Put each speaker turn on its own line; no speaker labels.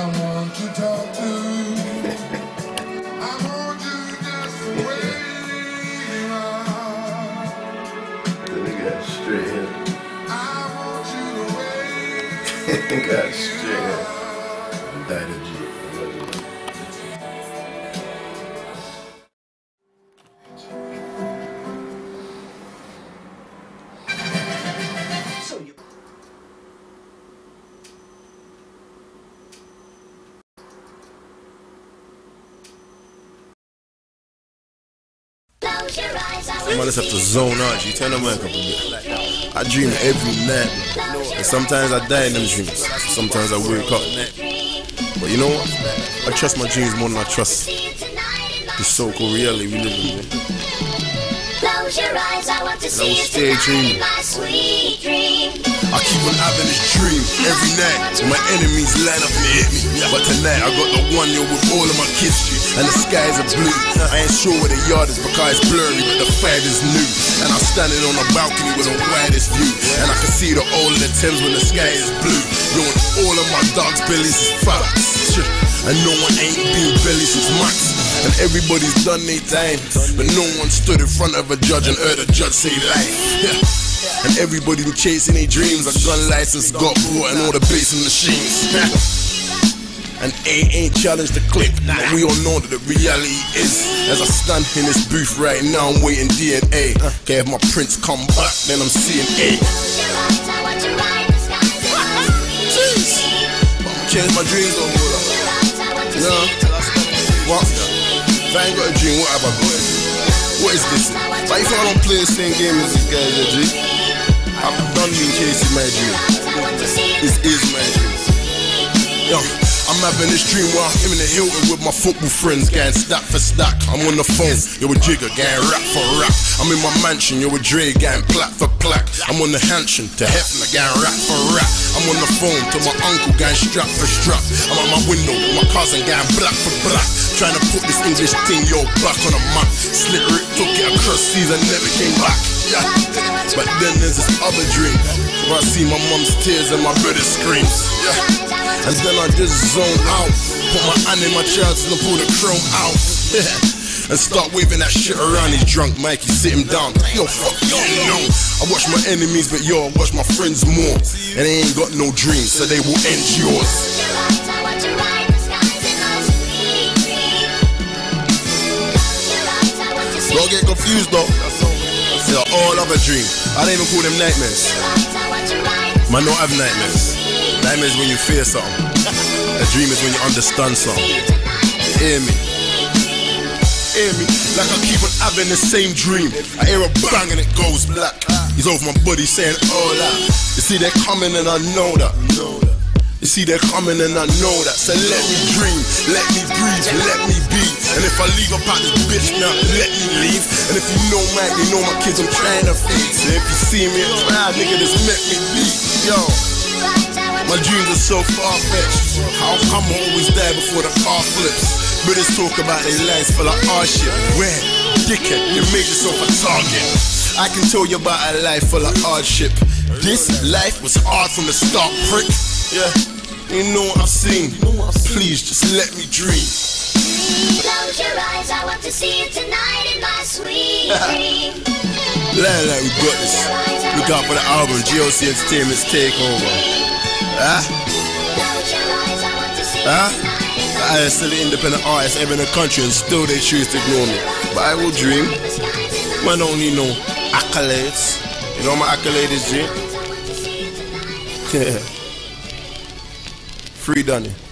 someone to talk to. I want you just the way you are.
The nigga had straight straight hair. Died
I want
have to zone out, G. Turn up a bit. I dream every night, and sometimes I die in them dreams. Sometimes I wake up. But you know what? I trust my dreams more than I trust the so-called reality we live in. Man.
Close your eyes, I want to
And
see
stay dreaming.
my sweet dream.
I keep on having this dream every night my enemies line up and hit me. But tonight I got the one yo with all of my kids and the skies are blue. I ain't sure where the yard is because it's blurry, but the fight is new. And I'm standing on a balcony with the widest view, and I can see the all of the Thames when the sky is blue. And all of my dogs' bellies is facts. And no one ain't been belly since Max. And everybody's done their time. But no one stood in front of a judge and heard a judge say life. Yeah. And everybody been chasing their dreams. A gun license got bought and all the base and machines. and A ain't challenged the clip. But we all know that the reality is. As I stand in this booth right now, I'm waiting DNA. Okay, if my prince come back, then I'm seeing A.
Close your eyes, I want to ride the skies in my sweet dream.
But I'ma change my dreams over.
Close your eyes, I want to
You know?
see it tonight
What? If I ain't got a dream, what have I got? What is this? Why you think I don't play the same game as these guys, yeah, G? I'm done being chasing my dream. I'm having this dream while I'm in the Hilton with my football friends, getting stack for stack. I'm on the phone, yo, a jigger, getting rap for rap. I'm in my mansion, yo, a Dre, getting plaque for plaque. I'm on the Hampton to Hefner, getting rap for rap. I'm on the phone to my uncle, getting strap for strap. I'm at my window with my cousin, getting black for black. Trying to put this English thing, yo, back on a map. Slick Rick took it across seas and never came back. Yeah. But then there's this other dream where I see my mom's tears and my brother's screams. Yeah. And then I just zone out. Put my hand in my chest and pull the chrome out. and start waving that shit around. He's drunk, Mikey, sit him down. Yo, fuck you, know. I watch my enemies, but yo, I watch my friends more. And they ain't got no dreams, so they will end yours. Don't get confused though. They're all other dream. I don't even call them nightmares. Man, don't have nightmares. Nightmares when you fear something. A dream is when you understand something. Hear me. Hear me. Like I keep on having the same dream. I hear a bang and it goes black. He's over my body saying, oh that. You see, they're coming and I know that. You see, they're coming and I know that. So let me dream, let me breathe, let me be. And if I leave up out this bitch now, let me leave. And if you know Mike, you know my kids, I'm trying to feed. So if you see me a crowd, nigga, just let me be. Yo. My dreams are so far-fetched. How come I always die before the car flips? Brothers talk about their lives full of hardship. Where? Dickhead, you made yourself a target. I can tell you about a life full of hardship. This life was hard from the start, prick. Yeah, you know what I've seen. Please just let me dream.
Close your eyes, I want to see it tonight in my sweet dream.
Like, like we got this. Look out for the album, GLC Entertainment's Takeover. Ah,
Close I want to see
ah.
it tonight in my
I am still the independent artist ever in the country and still they choose to ignore me. But I will dream. Man don't need no accolades. You know my accolade is, G? Free Donny.